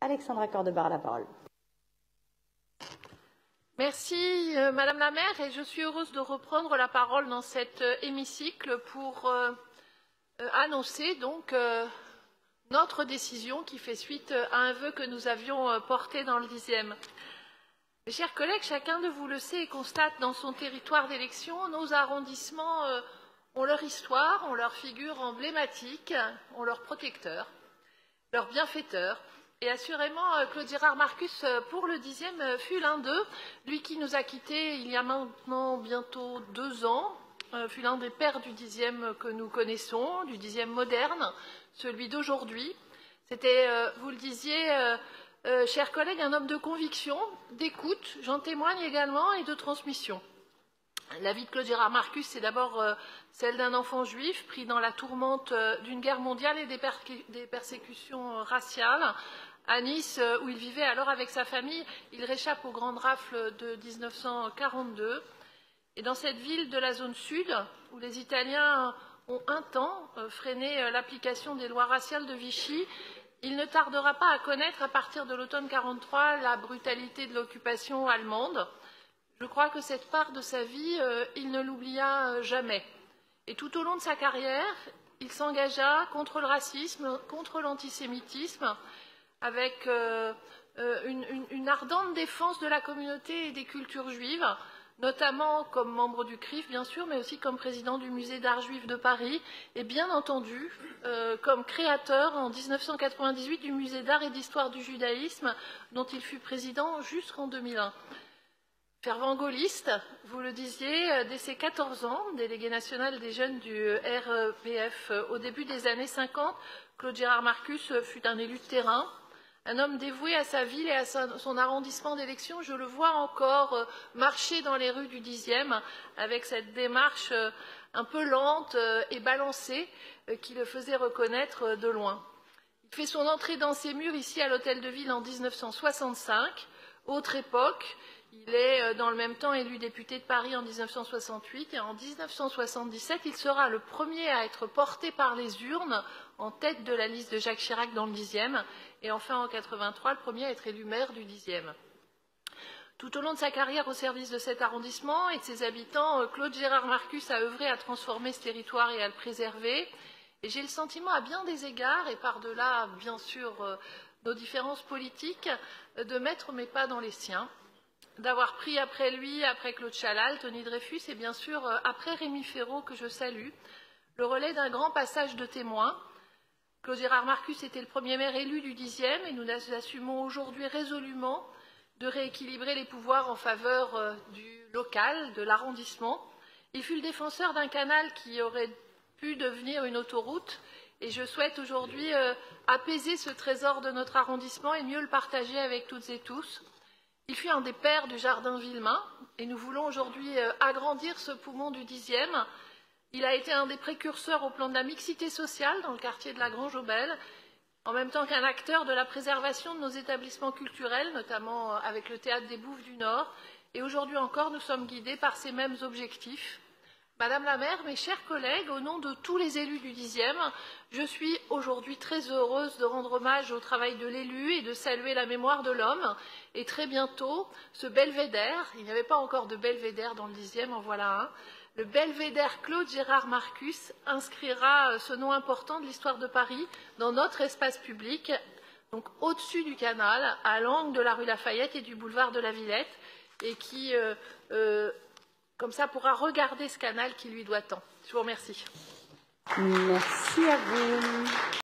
Alexandra Cordebar, la parole. Merci euh, Madame la maire et je suis heureuse de reprendre la parole dans cet euh, hémicycle pour euh, annoncer donc notre décision qui fait suite à un vœu que nous avions porté dans le dixième. Mes chers collègues, chacun de vous le sait et constate dans son territoire d'élection, nos arrondissements ont leur histoire, ont leur figure emblématique, ont leur protecteur, leur bienfaiteur. Et assurément, euh, Claude Gérard Marcus, euh, pour le dixième, euh, fut l'un d'eux, lui qui nous a quittés il y a maintenant bientôt deux ans, fut l'un des pères du dixième que nous connaissons, du dixième moderne, celui d'aujourd'hui. C'était, vous le disiez, chers collègues, un homme de conviction, d'écoute, j'en témoigne également, et de transmission. La vie de Claude Gérard Marcus, c'est d'abord celle d'un enfant juif pris dans la tourmente d'une guerre mondiale et des, persécutions raciales. À Nice, euh, où il vivait alors avec sa famille, il réchappe aux grandes rafles de 1942. Et dans cette ville de la zone sud, où les Italiens ont un temps euh, freiné euh, l'application des lois raciales de Vichy, il ne tardera pas à connaître, à partir de l'automne 43, la brutalité de l'occupation allemande. Je crois que cette part de sa vie, il ne l'oublia jamais. Et tout au long de sa carrière, il s'engagea contre le racisme, contre l'antisémitisme, avec euh, euh, une, ardente défense de la communauté et des cultures juives, notamment comme membre du CRIF, bien sûr, mais aussi comme président du musée d'art juif de Paris, et bien entendu euh, comme créateur en 1998 du musée d'art et d'histoire du judaïsme, dont il fut président jusqu'en 2001. Fervent gaulliste, vous le disiez, dès ses 14 ans, délégué national des jeunes du RPF euh, au début des années 50, Claude Gérard Marcus fut un élu de terrain, un homme dévoué à sa ville et à son arrondissement d'élection. Je le vois encore euh, marcher dans les rues du 10e avec cette démarche euh, un peu lente euh, et balancée qui le faisait reconnaître de loin. Il fait son entrée dans ces murs ici à l'Hôtel de Ville en 1965, autre époque. Il est euh, dans le même temps élu député de Paris en 1968 et en 1977, il sera le premier à être porté par les urnes en tête de la liste de Jacques Chirac dans le 10e et enfin en 83, le premier à être élu maire du 10e. Tout au long de sa carrière au service de cet arrondissement et de ses habitants, euh, Claude Gérard Marcus a œuvré à transformer ce territoire et à le préserver. Et j'ai le sentiment, à bien des égards, et par-delà, bien sûr, euh, nos différences politiques, de mettre mes pas dans les siens, d'avoir pris après lui, après Claude Chalal, Tony Dreyfus, et bien sûr, euh, après Rémi Ferraud, que je salue, le relais d'un grand passage de témoins. Claude Gérard Marcus était le premier maire élu du 10e, et nous assumons aujourd'hui résolument de rééquilibrer les pouvoirs en faveur euh, du local, de l'arrondissement. Il fut le défenseur d'un canal qui aurait pu devenir une autoroute et je souhaite aujourd'hui euh, apaiser ce trésor de notre arrondissement et mieux le partager avec toutes et tous. Il fut un des pères du jardin Villemain et nous voulons aujourd'hui euh, agrandir ce poumon du dixième. Il a été un des précurseurs au plan de la mixité sociale dans le quartier de la Grange-Aubel en même temps qu'un acteur de la préservation de nos établissements culturels, notamment euh, avec le Théâtre des Bouffes du Nord. Et aujourd'hui encore, nous sommes guidés par ces mêmes objectifs. Madame la maire, mes chers collègues, au nom de tous les élus du dixième, je suis aujourd'hui très heureuse de rendre hommage au travail de l'élu et de saluer la mémoire de l'homme. Et très bientôt, ce belvédère, il n'y avait pas encore de belvédère dans le dixième, en voilà un, le belvédère Claude Gérard Marcus inscrira euh, ce nom important de l'histoire de Paris dans notre espace public, donc au-dessus du canal, à l'angle de la rue Lafayette et du boulevard de la Villette, et qui, euh, euh, comme ça, pourra regarder ce canal qui lui doit tant. Je vous remercie. Merci à vous.